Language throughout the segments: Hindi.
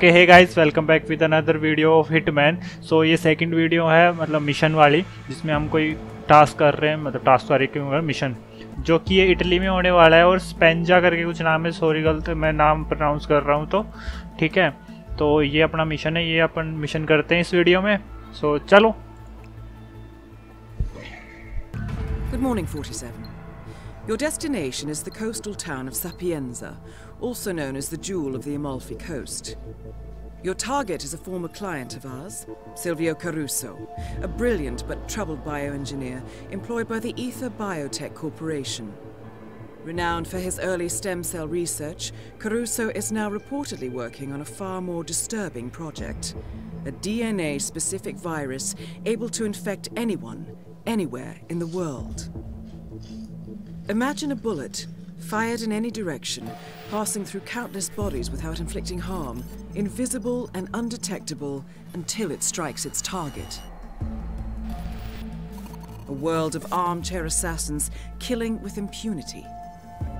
Okay hey guys welcome back with another video of Hitman so ये सेकंड वीडियो है मतलब मिशन वाली जिसमें हम कोई टास्क कर रहे हैं मतलब टास्क सॉरी क्यों मिशन जो कि ये इटली में होने वाला है और स्पेंजा करके कुछ नाम है सॉरी गलत मैं नाम प्रोनाउंस कर रहा हूँ तो ठीक है? तो ये अपना मिशन है ये अपन मिशन करते हैं इस वीडियो में. सो so, चलो. Good morning, 47. Your destination is the coastal town of Sapienza, also known as the Jewel of the Amalfi Coast. Your target is a former client of ours, Silvio Caruso, a brilliant but troubled bioengineer employed by the Ether Biotech Corporation. Renowned for his early stem cell research, Caruso is now reportedly working on a far more disturbing project a DNA specific virus able to infect anyone, anywhere in the world. Imagine a bullet, fired in any direction, passing through countless bodies without inflicting harm, invisible and undetectable until it strikes its target. A world of armchair assassins killing with impunity.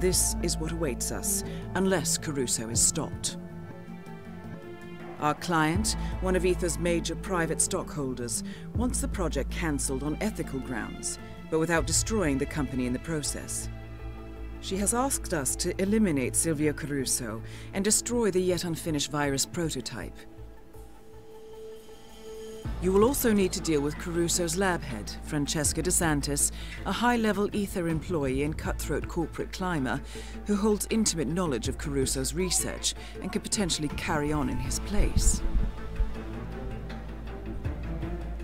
This is what awaits us, unless Caruso is stopped. Our client, one of Ether's major private stockholders, wants the project cancelled on ethical grounds, but without destroying the company in the process. She has asked us to eliminate Silvio Caruso and destroy the yet unfinished virus prototype. You will also need to deal with Caruso's lab head, Francesca DeSantis, a high-level Ether employee and cutthroat corporate climber who holds intimate knowledge of Caruso's research and could potentially carry on in his place.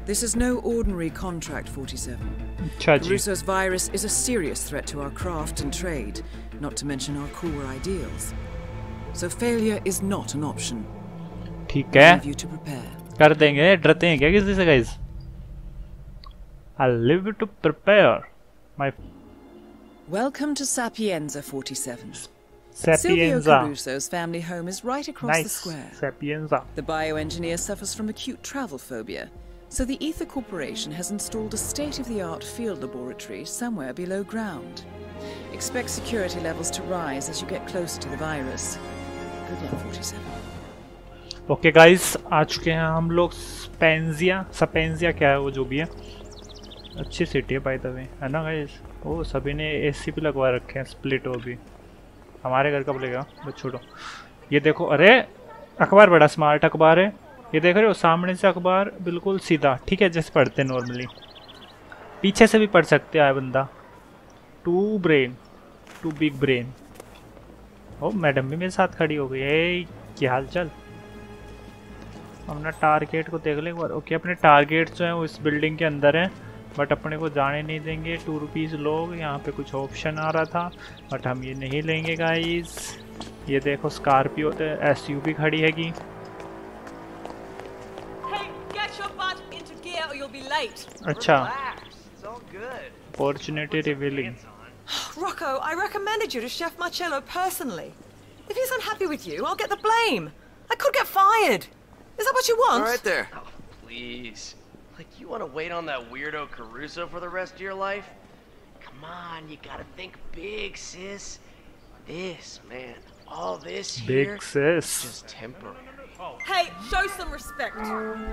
This is no ordinary contract, 47. अच्छा जी Caruso's virus is a serious threat to our craft and trade, not to mention our core ideals. So failure is not an option. ठीक I है leave you to prepare. कर देंगे डरते हैं क्या किसी से guys I live to prepare my Welcome to Sapienza 47. Silvio Sapienza Caruso's family home is right across the nice square. Sapienza The bioengineer suffers from acute travel phobia, so the Ether Corporation has installed a state-of-the-art field laboratory somewhere below ground. Expect security levels to rise as you get closer to the virus. Good luck, 47. Okay guys आ चुके हैं हम लोग स्पेंजिया सपेंजिया क्या है वो जो भी है अच्छी सिटी है द वे है ना गाइस ओ सभी ने एसी भी लगवा रखे हैं स्प्लिट वो भी हमारे घर कब लेगा बस छोड़ो ये देखो अरे अखबार बड़ा स्मार्ट अखबार है ये देख रहे हो, सामने से अखबार बिल्कुल सीधा, ठीक है, जैसे पढ़ते नॉर्मली पीछे से भी पढ़ सकते हैं बंदा। Too brain too big brain ओ, मैडम भी मेरे साथ खड़ी हो गई। ए, क्या हाल चाल अपना टारगेट को देख ले एक बार। ओके, अपने टारगेट जो हैं, वो इस बिल्डिंग के अंदर हैं बट अपने को जाने नहीं देंगे। टू रुपीज़ लोग, यहाँ पे कुछ ऑप्शन आ रहा था बट हम ये नहीं लेंगे गाइस ये देखो स्कॉर्पियो तो एस खड़ी हैगी। be late. Acha. Opportunity revealing. Rocco, I recommended you to Chef Marcello personally. If he's unhappy with you, I'll get the blame. I could get fired. Is that what you want? All right there. Oh, please. Like, you want to wait on that weirdo Caruso for the rest of your life? Come on, you gotta think big, sis. This, man, all this big here, sis. just temporary. Hey, show some respect.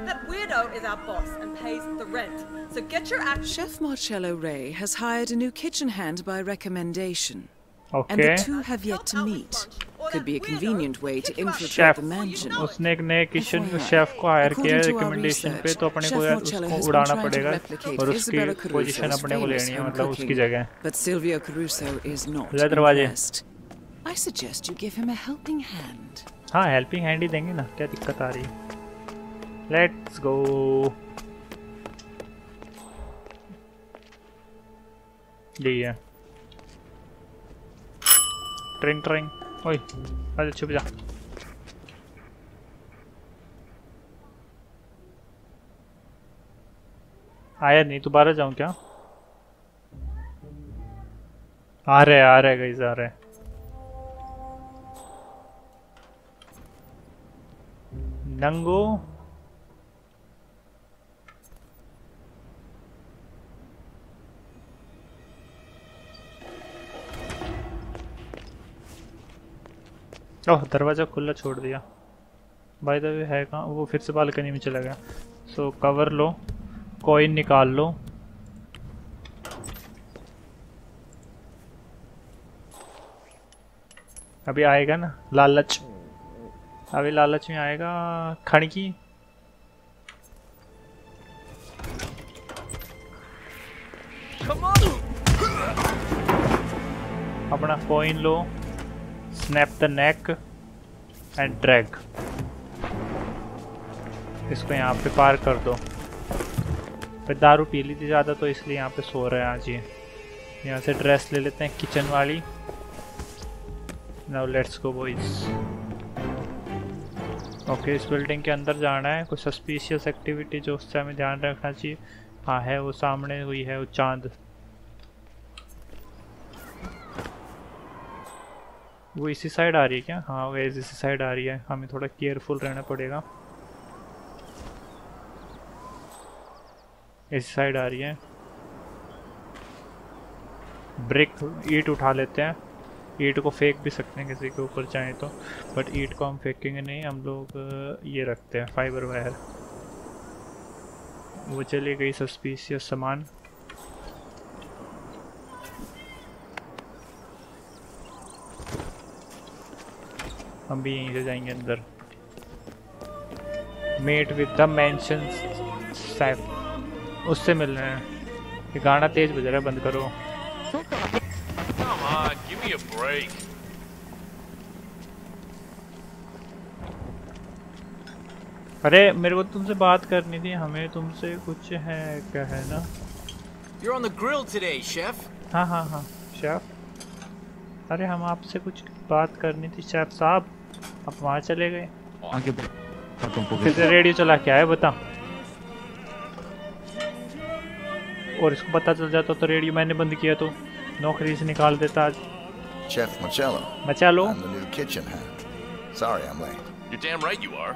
That weirdo is our boss and pays the rent. So get your act. Chef Marcello Ray has hired a new kitchen hand by recommendation, and okay the two have yet to meet. Could be a convenient way to infiltrate Chef. the mansion. उसने एक नए किचन FYI, शेफ को हायर किया है according to our रिकमेंडेशन पे research, तो अपने को Chef यार Marcello उसको has been उड़ाना trying to पड़ेगा replicate और उसकी Isabella पोजीशन Caruso's अपने को famous लेनी है home मतलब उसकी cooking. जगह But Silvio Caruso is not खुला दरवाजे। I suggest you give him a helping hand. हाँ हेल्पिंग हैंड ही देंगे ना। क्या दिक्कत आ रही है? गो यही है ट्रिंग ट्रिंग ओए अरे छुप जा। आया नहीं, दोबारा जाऊँ क्या? आ रहे आ रहे गई आ रहे नंगो ओह दरवाज़ा खुला छोड़ दिया। बाय द है कहाँ? वो फिर से बालकनी में चला गया। सो so, कवर लो। कॉइन निकाल लो। अभी आएगा ना? लालच। अभी लालच में आएगा खड़की। अपना coin low snap the neck and drag इसको यहाँ पे पार कर दो। फिर दारू पी ली थी ज़्यादा तो इसलिए यहाँ पे सो रहे हैं आज ये। यहाँ से ड्रेस ले लेते हैं किचन वाली। Now let's go boys okay, इस बिल्डिंग के अंदर जाना है। कुछ सस्पिशियस एक्टिविटी जो उससे हमें ध्यान रखना चाहिए। हाँ है वो सामने हुई है, वो चाँद। वो इसी साइड आ रही है क्या? हाँ वो इसी साइड आ रही है। हमें थोड़ा केयरफुल रहना पड़ेगा। इस साइड आ रही है। ब्रिक ईट उठा लेते हैं। ईट को फेंक भी सकते हैं किसी के ऊपर चाहे तो बट ईट को हम फेंकेंगे नहीं, हम लोग ये रखते हैं फाइबर वायर वो चली गई सस्पिशियस सामान। हम भी यहीं से जाएँगे अंदर। Meet with the mansion staff उससे मिल रहे हैं। गाना तेज बज रहा है, बंद करो। अरे मेरे को तुमसे बात करनी थी हमें तुमसे कुछ है क्या है ना? You're on the grill today, chef. हाँ हाँ हाँ शेफ अरे हम आपसे कुछ बात करनी थी शेफ साहब। आप वहाँ चले गए। आगे फिर से रेडियो चला के आए बता। और इसको पता चल जाता तो रेडियो मैंने बंद किया तो। नौकरी से निकाल देता आज। Chef Marcello. Marcello? I'm the new kitchen hand. Sorry I'm late. You're damn right you are.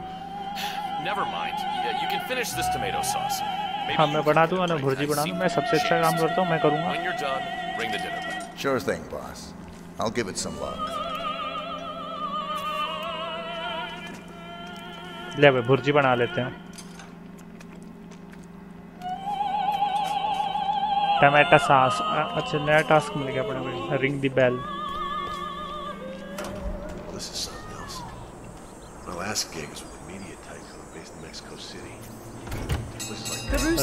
Never mind. Yeah, you can finish this tomato sauce. हाँ मैं बना do दूँगा ना भुर्जी बना दूँ मैं सबसे अच्छा काम करता हूँ मैं करूँगा When you're done, bring the dinner. Sure thing, boss. I'll give it some love. ले भाई भुर्जी बना लेते हैं टमाटा सास अच्छा नया टास्क मिल गया अपने ring the bell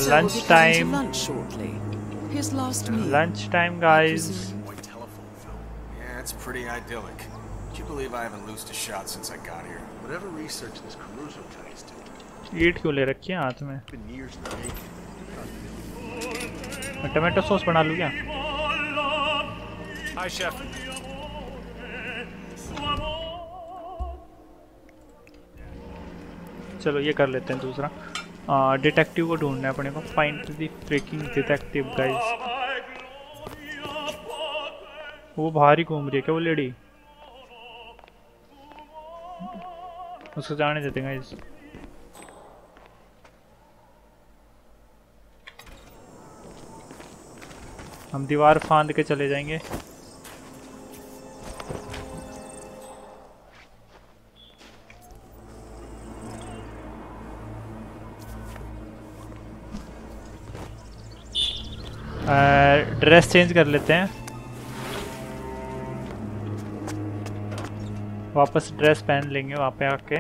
Lunchtime. coming to lunch shortly. His last meal. Lunch time guys white telephone film. Yeah, it's pretty idyllic. Would you believe I haven't loosed a shot since I got here? Whatever research this Caruso ties to, ईट क्यों ले रखी है हाथ में it's been years in the making. मैं टमाटो सॉस बना लूँ क्या Hi, chef. चलो ये कर लेते हैं दूसरा डिटेक्टिव को ढूंढना है अपने को find the freaking detective guys वो बाहर ही घूम रही है क्या, वो लेडी उसको जाने देते गाइस हम दीवार फांद के चले जाएँगे। ड्रेस चेंज कर लेते हैं। वापस ड्रेस पहन लेंगे वहाँ पे आके।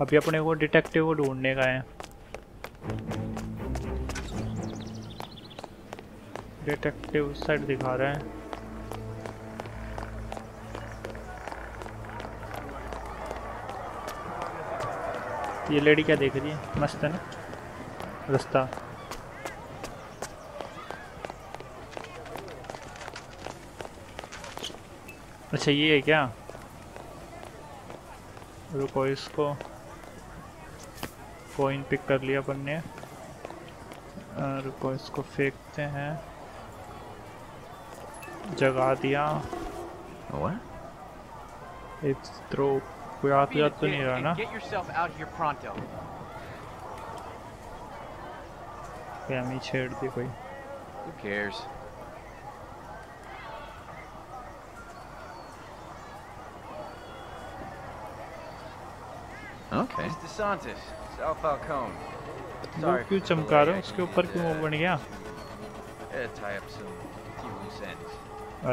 अभी अपने को डिटेक्टिव को ढूँढने का है। डिटेक्टिव साइड दिखा रहा है। ये लेडी क्या देख रही है? मस्त है ना? रास्ता। अच्छा ये है क्या? रुको इसको कोइन पिक कर लिया अपन ने। रुको इसको फेंकते हैं। जगा दिया। इट्स थ्रो कोई हाथ जात तो नहीं रहा ना? Family charity कोई. Who cares? Okay. It's DeSantis, it's Falcone. Sorry. क्यों चमका रहे हो? उसके to क्यों वो बन गया? Tie up some few loose ends.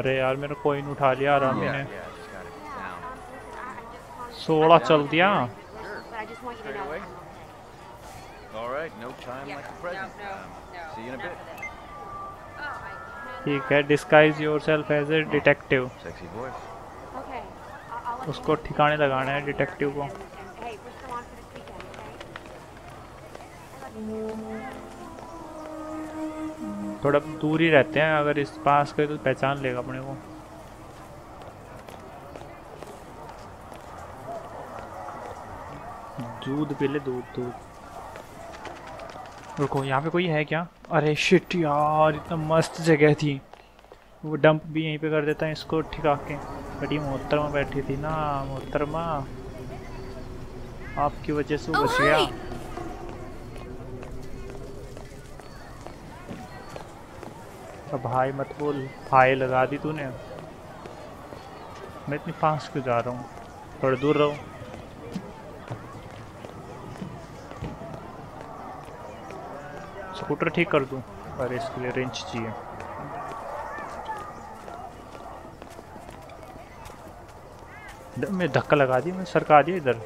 अरे यार मेरा कॉइन उठा लिया आराम से सोड़ा चल दिया. Right, no time yeah, like the present. No, no, Um, see you in a bit. ठीक है disguise yourself as a detective Sexy voice. उसको ठिकाने लगाना है डिटेक्टिव को। थोड़ा दूर ही रहते हैं अगर इस पास गए तो पहचान लेगा अपने को। दूध पी ले दूध दूध। रुको यहाँ पे कोई है क्या? अरे शिट यार इतना मस्त जगह थी। वो डंप भी यहीं पे कर देता है इसको ठिका के। बड़ी मोहतरमा बैठी थी ना मोहतरमा। आपकी वजह से बच गया। अब भाई मत बोल भाई लगा दी तूने। मैं इतनी पास क्यों जा रहा हूँ? थोड़ा दूर रहो। स्कूटर ठीक कर दूँ? पर इसके लिए रेंच चाहिए। मैं धक्का लगा दी मैं सरका दिया इधर।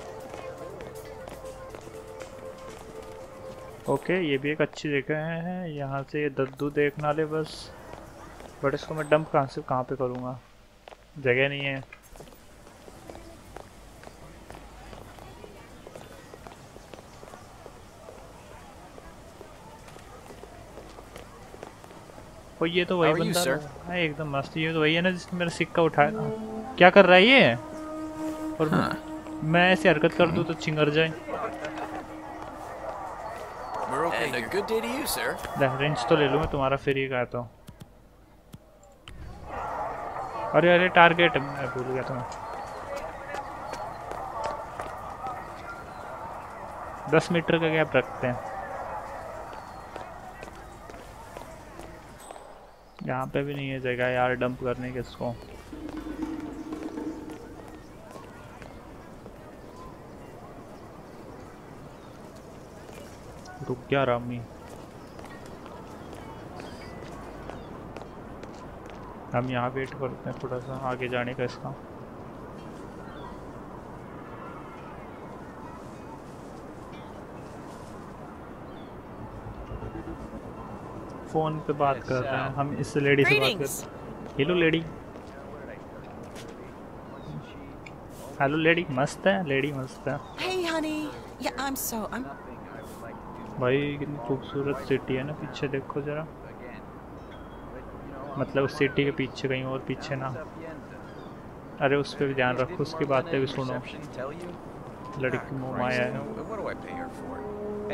ओके, ये भी एक अच्छी जगह है। यहाँ से ये दद्दू देखना ले बस। बट इसको मैं डंप कहाँ से, कहाँ पे करूँगा? जगह नहीं है। ओ ये तो वही बंदा? लगा है, एकदम मस्त। ये तो वही है ना जिसने मेरा सिक्का उठाया था। क्या कर रहा है ये? और मैं ऐसी हरकत कर दूँ तो चिंगर जाए। रेंज तो ले लूँ मैं तुम्हारा फ्री है। तो अरे अरे टारगेट मैं भूल गया तुम्हें। दस मीटर का गैप रखते हैं। यहाँ पे भी नहीं है जगह यार डंप करने के इसको। रुक गया रामी। हम यहाँ वेट करते हैं थोड़ा सा, आगे जाने का इसका। फ़ोन पे बात कर रहे हैं हम इस लेडी से बात कर हेलो लेडी हेलो लेडी मस्त है लेडी मस्त है Hey, honey. Yeah, I'm so. I'm. भाई कितनी खूबसूरत सिटी है ना पीछे देखो जरा मतलब उस सिटी के पीछे कहीं और पीछे ना अरे उस पर भी ध्यान रखो उसकी बातें भी सुनो? लड़की मुँह माया है?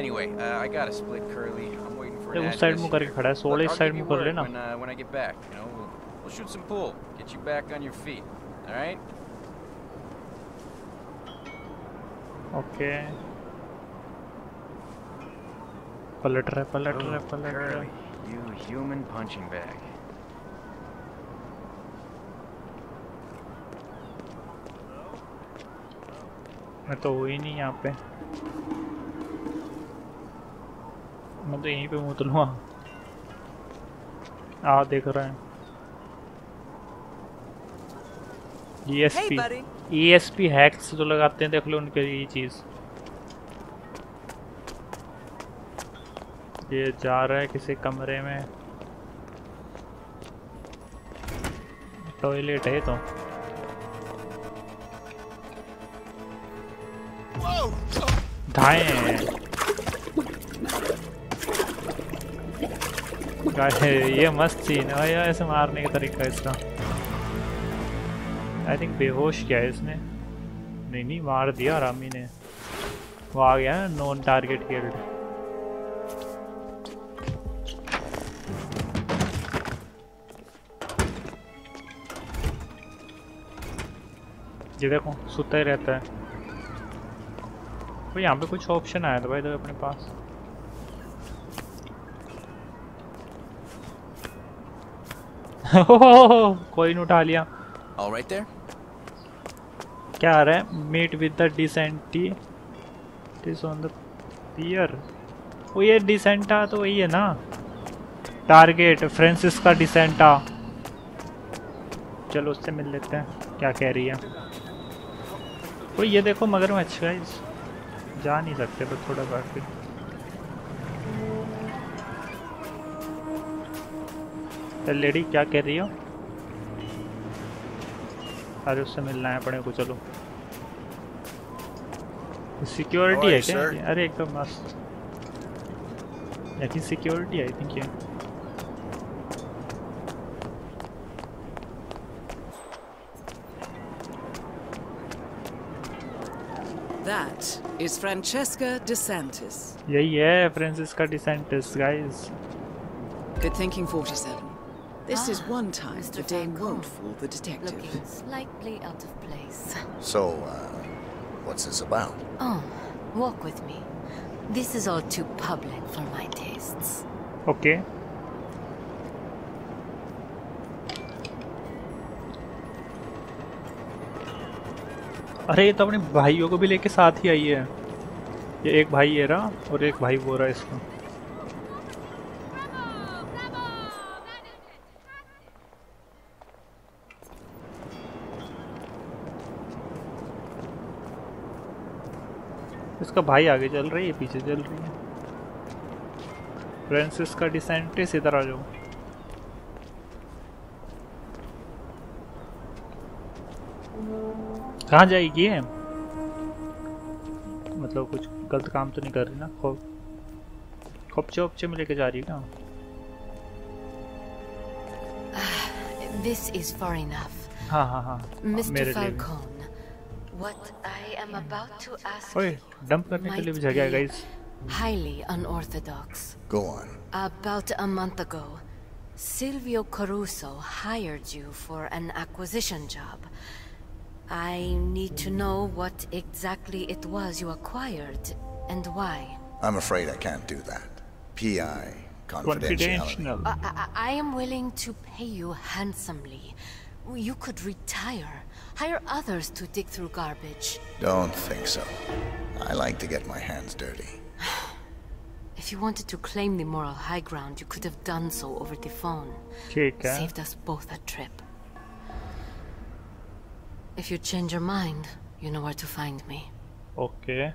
Anyway, uh, I got a split curly. I'm ये an उस साइड मुँह करके. खड़ा है Look, सोलह I'll इस साइड मुँह कर लेना when, uh, when I get back. You know, we'll, we'll shoot some pool, get you back on your feet. All right? Okay पलट रहा है पलट रहा है पलट रहा है You human punching bag. मैं तो हूँ ही नहीं यहाँ पे मैं तो यहीं पे मुँह लूँगा आ देख रहे हैं। ESP buddy. ESP हैक्स जो लगाते हैं देख लो उनके ये चीज़। ये जा रहा है किसी कमरे में। टॉयलेट है तो। धाए। ये मस्त सीन है यार ऐसे मारने का तरीका इसका। आई थिंक बेहोश किया है इसने। नहीं नहीं, मार दिया रामी ने। वो आ गया ना नॉन टारगेट किल्ड ये देखो, सुता ही रहता है। भाई यहाँ पे कुछ ऑप्शन आया था भाई तो अपने पास? कोई नहीं उठा लिया। All right there? क्या आ रहा है? Meet with the DeSantis is on the pier वो ये डिसेंटा तो वही है ना? टारगेट फ्रांसिस का डिसेंटा चलो उससे मिल लेते हैं क्या कह रही है। वो ये देखो मगरमच्छ गाइस जा नहीं सकते बस थोड़ा बाकी लेडी क्या कह रही हो? अरे उससे मिलना है अपने को चलो। सिक्योरिटी है क्या? अरे एकदम मस्त। थिंक सिक्योरिटी आई थिंक ये। That is Francesca DeSantis. यही है Francesca DeSantis guys Good thinking, 47. This is one time Mr. the dame Falcone. won't fool the detective. Looking slightly out of place. So, uh, what's this about? Oh, walk with me. This is all too public for my tastes. Okay अरे ये तो अपने भाइयों को भी लेके साथ ही आई है ये एक भाई ये रहा और एक भाई वो रहा इसका इसका भाई आगे चल रही है पीछे चल रही है। फ्रांसिस का डिसेंटिस इधर आ जाओ। कहाँ जाएगी ये? मतलब कुछ गलत काम तो नहीं कर रही ना? खो खोपचे ओपचे में लेके जा रही है ना? This is far enough. हाँ हाँ हाँ. मेरे लिए What I am about to ask Oy, dump karne ke liye bhi jagah hai guys. Highly unorthodox. Go on. About a month ago, Silvio Caruso hired you for an acquisition job. I need to know what exactly it was you acquired and why. I'm afraid I can't do that. PI confidential. Uh, I, I, I am willing to pay you handsomely. You could retire. hire others to dig through garbage. Don't think so. I like to get my hands dirty. If you wanted to claim the moral high ground, you could have done so over the phone. ठीक है Saved us both a trip. If you change your mind, you know where to find me. Okay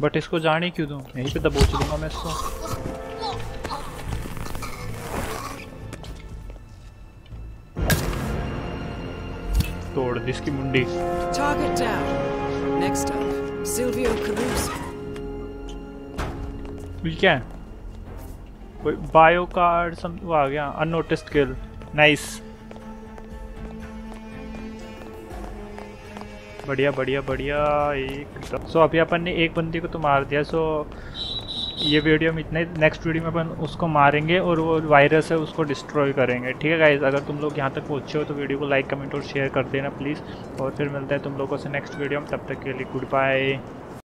but इसको जाने क्यों दूं यहीं पे दबोच दूंगा मैं इसको तोड़ दी इसकी मुंडी। Target down. Next up, Silvio Caruso. ये क्या है? कोई बायो कार्ड सम वो आ गया अननोटिस्ड किल नाइस बढ़िया बढ़िया बढ़िया एक सो अभी अपन ने एक बंदी को तो मार दिया सो ये वीडियो में इतने नेक्स्ट वीडियो में अपन उसको मारेंगे और वो वायरस है उसको डिस्ट्रॉय करेंगे। ठीक है गाइज़ अगर तुम लोग यहाँ तक पहुँचे हो तो वीडियो को लाइक कमेंट और शेयर कर देना प्लीज़ और फिर मिलता है तुम लोगों से नेक्स्ट वीडियो में। तब तक के लिए गुड बाय